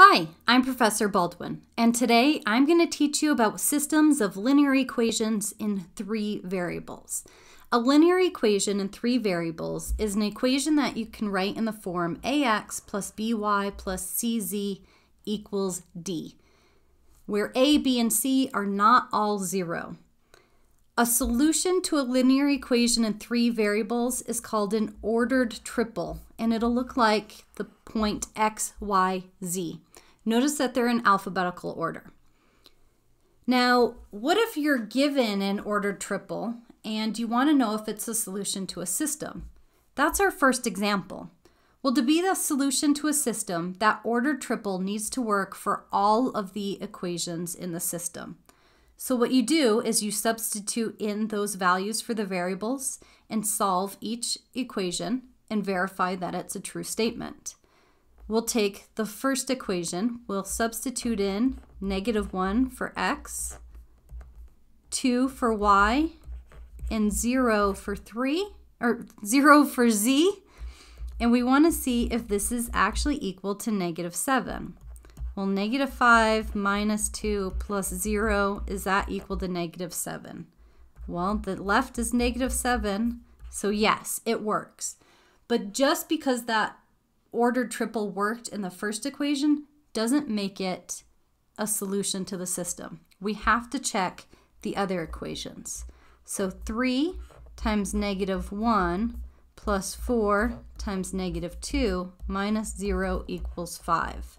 Hi, I'm Professor Baldwin, and today I'm going to teach you about systems of linear equations in three variables. A linear equation in three variables is an equation that you can write in the form ax plus by plus cz equals d, where a, b, and c are not all zero. A solution to a linear equation in three variables is called an ordered triple, and it'll look like the point x, y, z. Notice that they're in alphabetical order. Now, what if you're given an ordered triple and you want to know if it's a solution to a system? That's our first example. Well, to be the solution to a system, that ordered triple needs to work for all of the equations in the system. So what you do is you substitute in those values for the variables and solve each equation and verify that it's a true statement. We'll take the first equation, we'll substitute in negative 1 for x, 2 for y, and 0 for 3, or 0 for z, and we want to see if this is actually equal to negative 7. Well, negative 5 minus 2 plus 0, is that equal to negative 7? Well, the left is negative 7, so yes, it works. But just because that ordered triple worked in the first equation doesn't make it a solution to the system. We have to check the other equations. So 3 times negative 1 plus 4 times negative 2 minus 0 equals 5.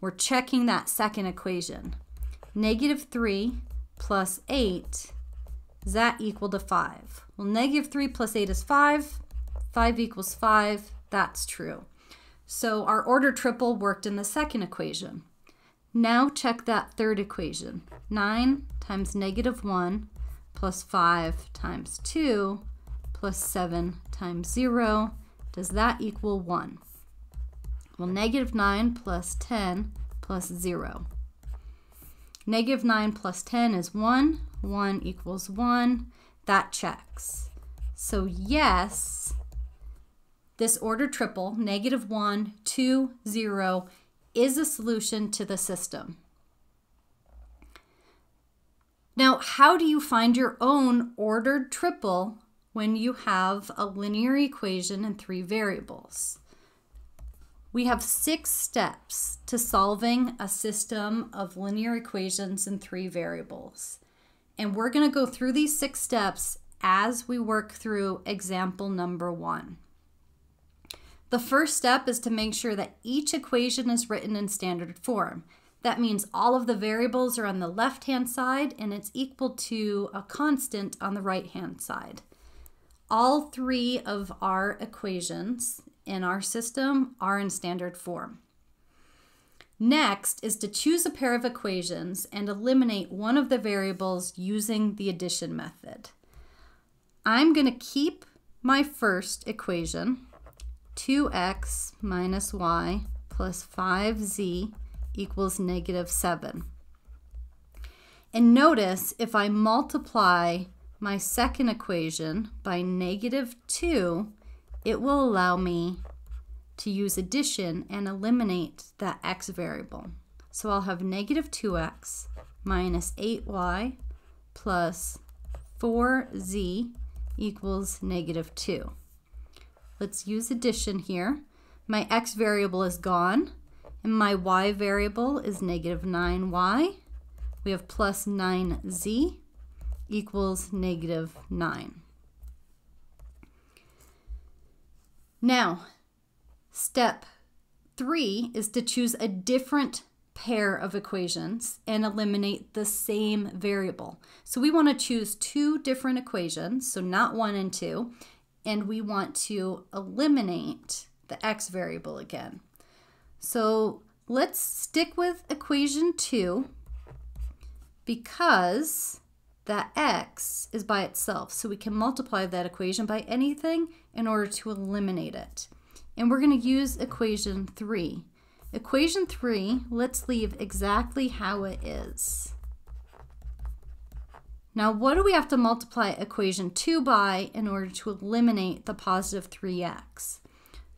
We're checking that second equation. Negative 3 plus 8, is that equal to 5? Well, negative 3 plus 8 is 5. 5 equals 5. That's true. So our order triple worked in the second equation. Now check that third equation. 9 times negative 1 plus 5 times 2 plus 7 times 0. Does that equal 1? Well, negative 9 plus 10 plus 0. Negative 9 plus 10 is 1. 1 equals 1. That checks. So yes, this order triple, negative 1, 2, 0, is a solution to the system. Now, how do you find your own ordered triple when you have a linear equation and three variables? We have six steps to solving a system of linear equations in three variables. And we're going to go through these six steps as we work through example number one. The first step is to make sure that each equation is written in standard form. That means all of the variables are on the left-hand side and it's equal to a constant on the right-hand side. All three of our equations in our system are in standard form. Next is to choose a pair of equations and eliminate one of the variables using the addition method. I'm going to keep my first equation, 2x minus y plus 5z equals negative 7. And notice if I multiply my second equation by negative 2, it will allow me to use addition and eliminate that x variable. So I'll have negative 2x minus 8y plus 4z equals negative 2. Let's use addition here. My x variable is gone, and my y variable is negative 9y. We have plus 9z equals negative 9. Now, step three is to choose a different pair of equations and eliminate the same variable. So we want to choose two different equations, so not one and two, and we want to eliminate the x variable again. So let's stick with equation two because that x is by itself. So we can multiply that equation by anything in order to eliminate it. And we're going to use equation 3. Equation 3, let's leave exactly how it is. Now, what do we have to multiply equation 2 by in order to eliminate the positive 3x?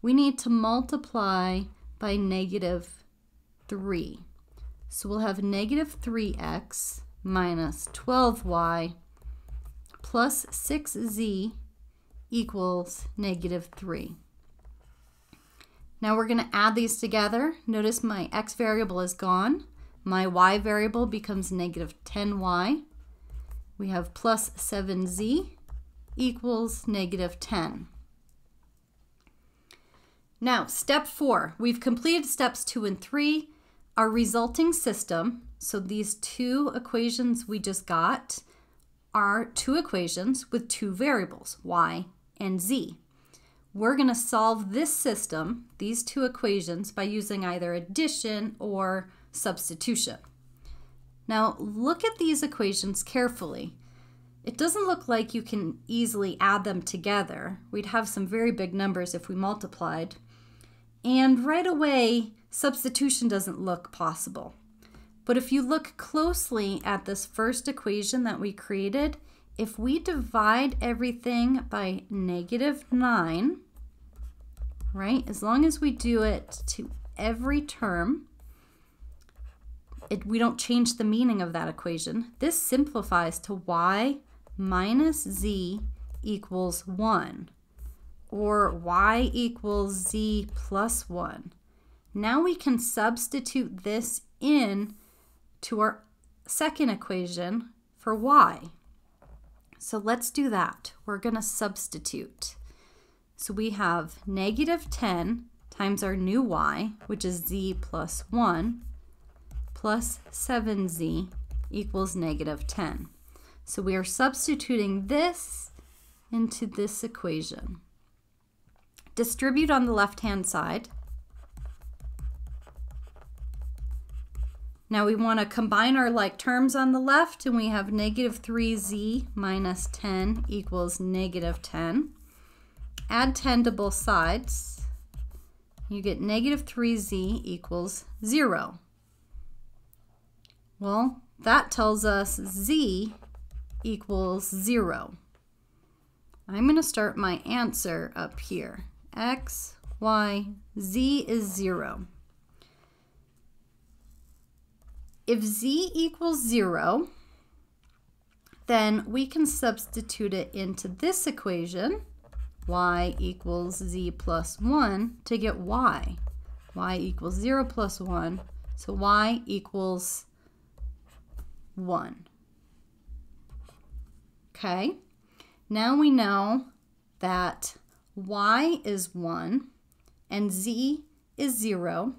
We need to multiply by negative 3. So we'll have negative 3x minus 12y plus 6z equals negative 3. Now we're going to add these together. Notice my x variable is gone. My y variable becomes negative 10y. We have plus 7z equals negative 10. Now, step four, we've completed steps two and three. Our resulting system, so these two equations we just got, are two equations with two variables, y and z. We're going to solve this system, these two equations, by using either addition or substitution. Now, look at these equations carefully. It doesn't look like you can easily add them together. We'd have some very big numbers if we multiplied. And right away, substitution doesn't look possible. But if you look closely at this first equation that we created, if we divide everything by negative 9, right, as long as we do it to every term, it, we don't change the meaning of that equation. This simplifies to y minus z equals 1 or y equals z plus 1. Now we can substitute this in to our second equation for y. So let's do that. We're going to substitute. So we have negative 10 times our new y, which is z plus 1, plus 7z equals negative 10. So we are substituting this into this equation. Distribute on the left-hand side. Now we want to combine our like terms on the left, and we have negative 3z minus 10 equals negative 10. Add 10 to both sides. You get negative 3z equals 0. Well, that tells us z equals 0. I'm going to start my answer up here x, y, z is 0. If z equals 0, then we can substitute it into this equation, y equals z plus 1, to get y. y equals 0 plus 1, so y equals 1. Okay, now we know that y is 1 and z is 0,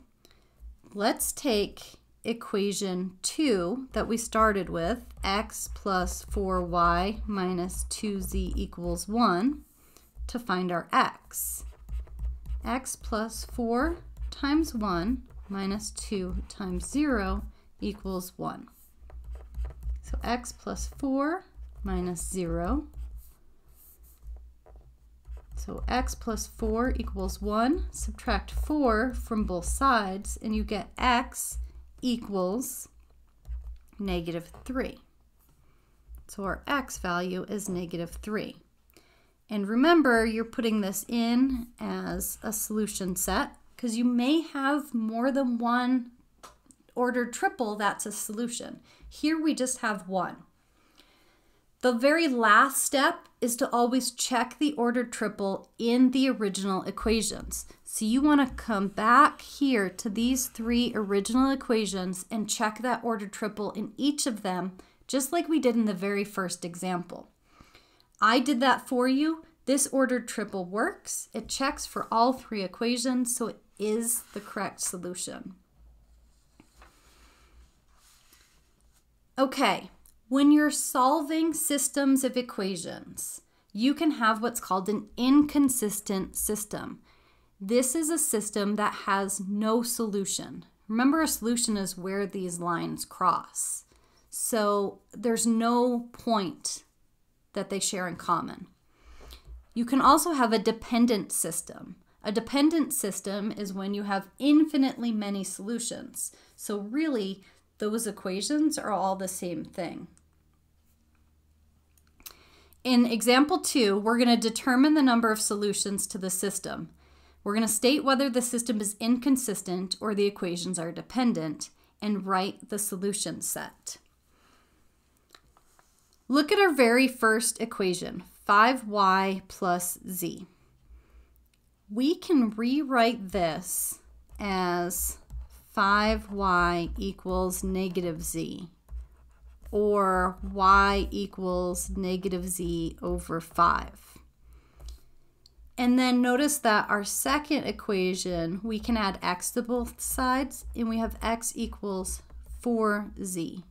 let's take equation 2 that we started with, x plus 4y minus 2z equals 1, to find our x. x plus 4 times 1 minus 2 times 0 equals 1. So x plus 4 minus 0 so x plus 4 equals 1. Subtract 4 from both sides, and you get x equals negative 3. So our x value is negative 3. And remember, you're putting this in as a solution set because you may have more than one ordered triple that's a solution. Here we just have one. The very last step is to always check the ordered triple in the original equations. So you want to come back here to these three original equations and check that ordered triple in each of them, just like we did in the very first example. I did that for you. This ordered triple works. It checks for all three equations, so it is the correct solution. Okay, when you're solving systems of equations, you can have what's called an inconsistent system. This is a system that has no solution. Remember, a solution is where these lines cross. So there's no point that they share in common. You can also have a dependent system. A dependent system is when you have infinitely many solutions. So really, those equations are all the same thing. In example two, we're going to determine the number of solutions to the system. We're going to state whether the system is inconsistent or the equations are dependent and write the solution set. Look at our very first equation, 5y plus z. We can rewrite this as 5y equals negative z or y equals negative z over 5. And then notice that our second equation, we can add x to both sides, and we have x equals 4z.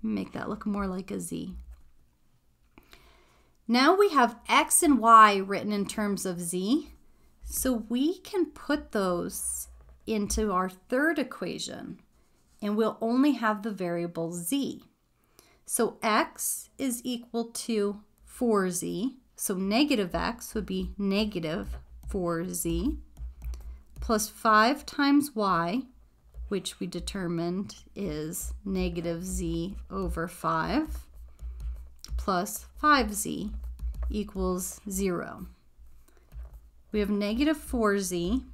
Make that look more like a z. Now we have x and y written in terms of z, so we can put those into our third equation, and we'll only have the variable z. So x is equal to 4z, so negative x would be negative 4z, plus 5 times y, which we determined is negative z over 5, plus 5z equals 0. We have negative 4z.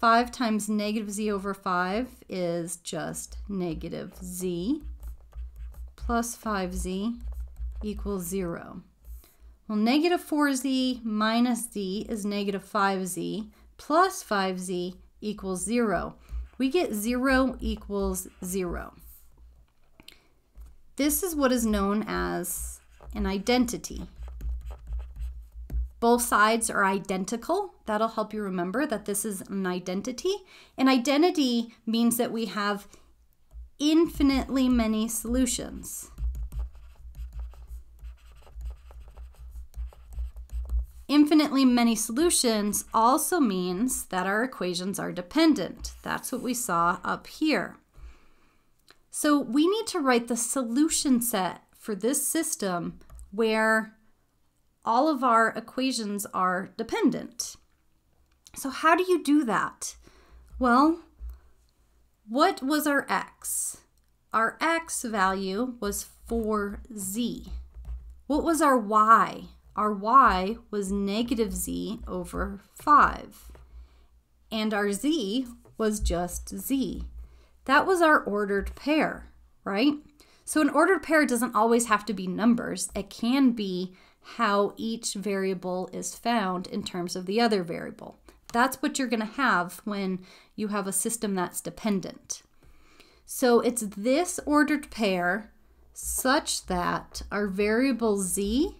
5 times negative z over 5 is just negative z plus 5z equals 0. Well, negative 4z minus z is negative 5z plus 5z equals 0. We get 0 equals 0. This is what is known as an identity. Both sides are identical. That'll help you remember that this is an identity. An identity means that we have infinitely many solutions. Infinitely many solutions also means that our equations are dependent. That's what we saw up here. So we need to write the solution set for this system where all of our equations are dependent. So how do you do that? Well, what was our x? Our x value was 4z. What was our y? Our y was negative z over 5. And our z was just z. That was our ordered pair, right? So an ordered pair doesn't always have to be numbers. It can be how each variable is found in terms of the other variable. That's what you're going to have when you have a system that's dependent. So it's this ordered pair such that our variable z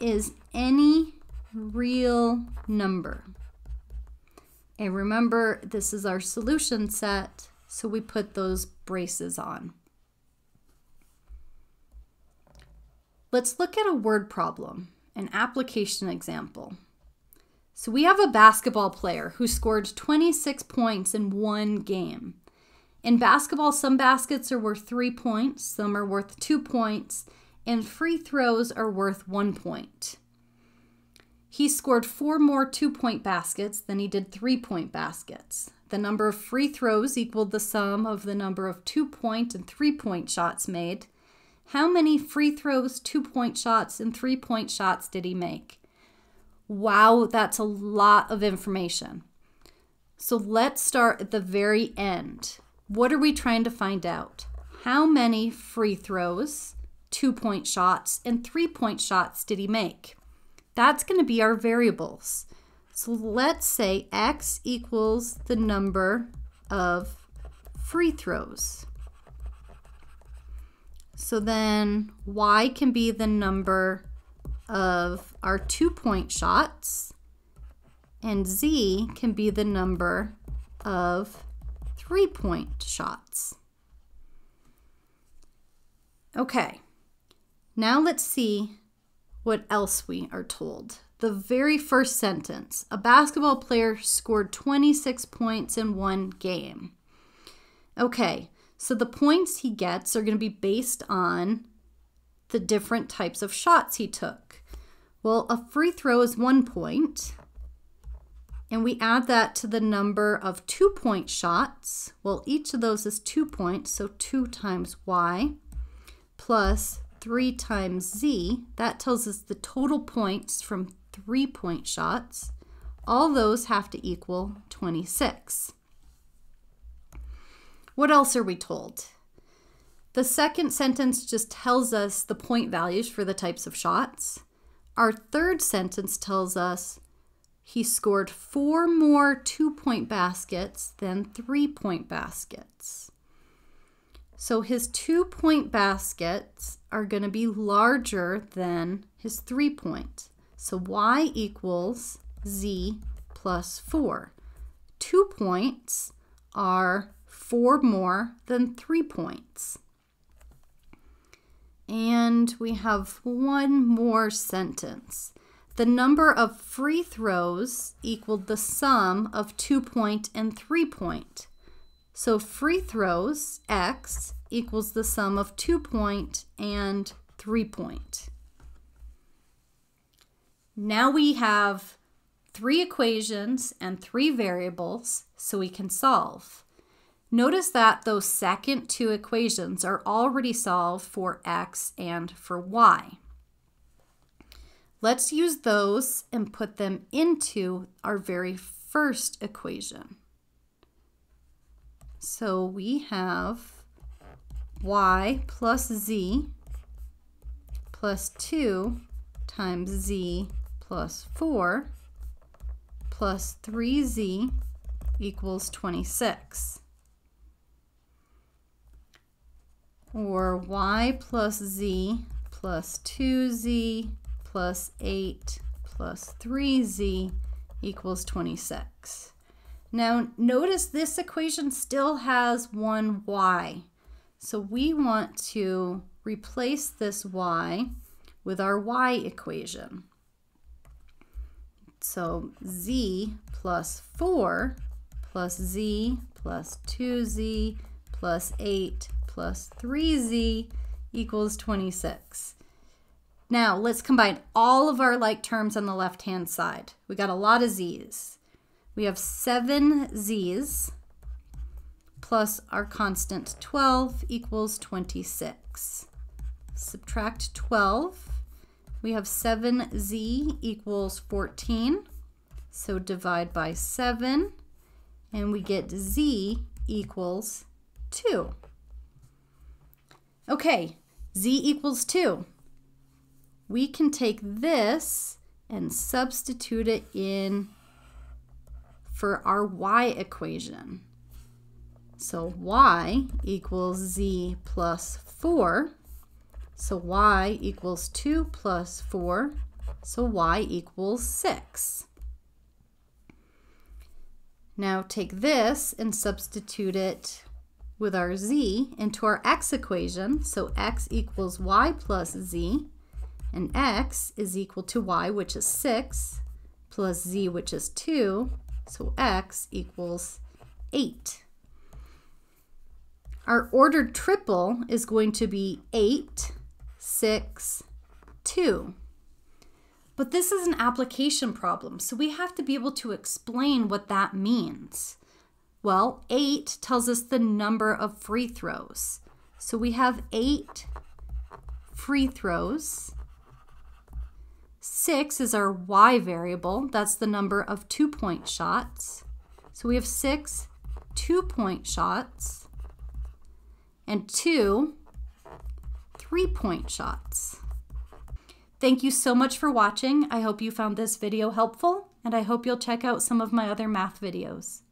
is any real number. And remember, this is our solution set, so we put those braces on. Let's look at a word problem, an application example. So we have a basketball player who scored 26 points in one game. In basketball, some baskets are worth three points, some are worth two points, and free throws are worth one point. He scored four more two point baskets than he did three point baskets. The number of free throws equaled the sum of the number of two point and three point shots made. How many free throws, two point shots, and three point shots did he make? Wow, that's a lot of information. So let's start at the very end. What are we trying to find out? How many free throws, two point shots, and three point shots did he make? That's going to be our variables. So let's say x equals the number of free throws. So then y can be the number of our two point shots, and z can be the number of three point shots. Okay, now let's see what else we are told. The very first sentence a basketball player scored 26 points in one game. Okay, so the points he gets are going to be based on the different types of shots he took. Well, a free throw is one point, and we add that to the number of two point shots. Well, each of those is two points, so 2 times y plus 3 times z. That tells us the total points from three point shots. All those have to equal 26. What else are we told? The second sentence just tells us the point values for the types of shots. Our third sentence tells us he scored four more two point baskets than three point baskets. So his two point baskets are going to be larger than his three point. So y equals z plus 4. Two points are four more than three points. And we have one more sentence. The number of free throws equaled the sum of two point and three point. So free throws, x, equals the sum of two point and three point. Now we have three equations and three variables so we can solve. Notice that those second two equations are already solved for x and for y. Let's use those and put them into our very first equation. So we have y plus z plus 2 times z plus 4 plus 3z equals 26. Or y plus z plus 2z plus 8 plus 3z equals 26. Now notice this equation still has one y. So we want to replace this y with our y equation. So z plus 4 plus z plus 2z plus 8 plus 3z equals 26. Now let's combine all of our like terms on the left-hand side. We got a lot of z's. We have seven z's plus our constant 12 equals 26. Subtract 12 we have 7z equals 14. So divide by 7, and we get z equals 2. Okay, z equals 2. We can take this and substitute it in for our y equation. So y equals z plus 4 so y equals 2 plus 4, so y equals 6. Now take this and substitute it with our z into our x equation. So x equals y plus z, and x is equal to y, which is 6, plus z, which is 2, so x equals 8. Our ordered triple is going to be 8, 6, 2. But this is an application problem, so we have to be able to explain what that means. Well, 8 tells us the number of free throws. So we have 8 free throws. 6 is our y variable. That's the number of two-point shots. So we have 6 two-point shots. And 2 three-point shots. Thank you so much for watching. I hope you found this video helpful, and I hope you'll check out some of my other math videos.